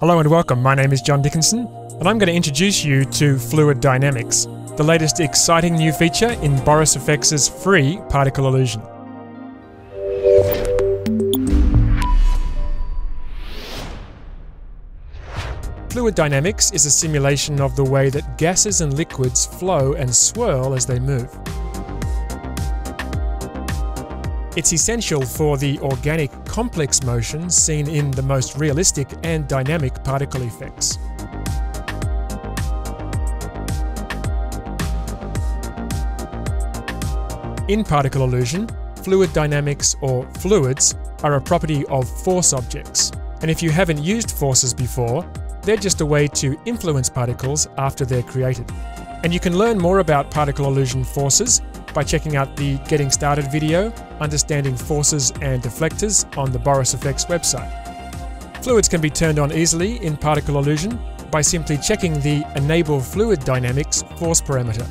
Hello and welcome. My name is John Dickinson, and I'm going to introduce you to Fluid Dynamics, the latest exciting new feature in Boris FX's free particle illusion. Fluid dynamics is a simulation of the way that gases and liquids flow and swirl as they move. It's essential for the organic complex motion seen in the most realistic and dynamic particle effects. In particle illusion, fluid dynamics or fluids are a property of force objects. And if you haven't used forces before, they're just a way to influence particles after they're created. And you can learn more about particle illusion forces by checking out the Getting Started video, Understanding Forces and Deflectors on the Boris FX website. Fluids can be turned on easily in particle illusion by simply checking the Enable Fluid Dynamics force parameter.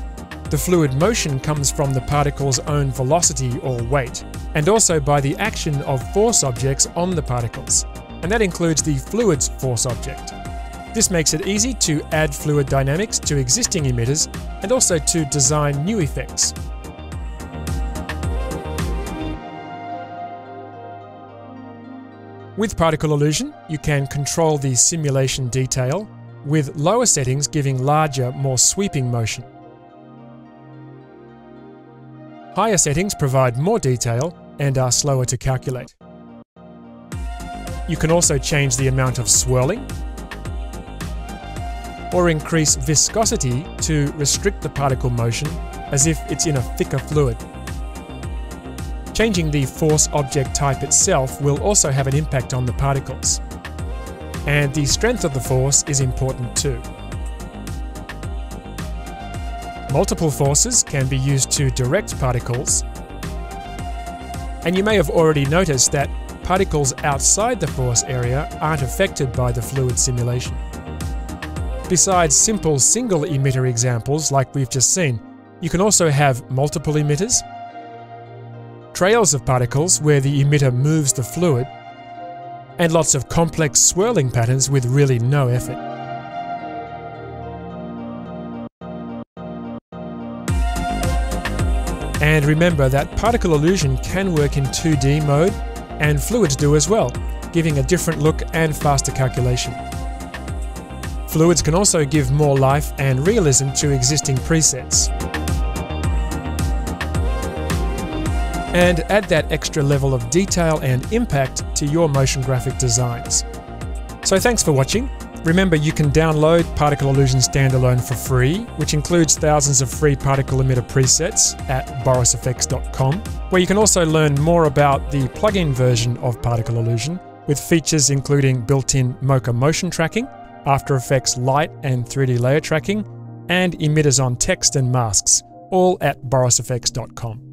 The fluid motion comes from the particle's own velocity or weight, and also by the action of force objects on the particles, and that includes the fluid's force object. This makes it easy to add fluid dynamics to existing emitters and also to design new effects. With particle illusion, you can control the simulation detail, with lower settings giving larger, more sweeping motion. Higher settings provide more detail and are slower to calculate. You can also change the amount of swirling or increase viscosity to restrict the particle motion as if it's in a thicker fluid. Changing the force object type itself will also have an impact on the particles. And the strength of the force is important too. Multiple forces can be used to direct particles. And you may have already noticed that particles outside the force area aren't affected by the fluid simulation. Besides simple single emitter examples like we've just seen, you can also have multiple emitters trails of particles where the emitter moves the fluid, and lots of complex swirling patterns with really no effort. And remember that particle illusion can work in 2D mode, and fluids do as well, giving a different look and faster calculation. Fluids can also give more life and realism to existing presets. And add that extra level of detail and impact to your motion graphic designs. So thanks for watching. Remember, you can download Particle Illusion Standalone for free, which includes thousands of free particle emitter presets at borisfx.com, where you can also learn more about the plugin version of Particle Illusion, with features including built-in Mocha motion tracking, After Effects light and 3D layer tracking, and emitters on text and masks, all at borisfx.com.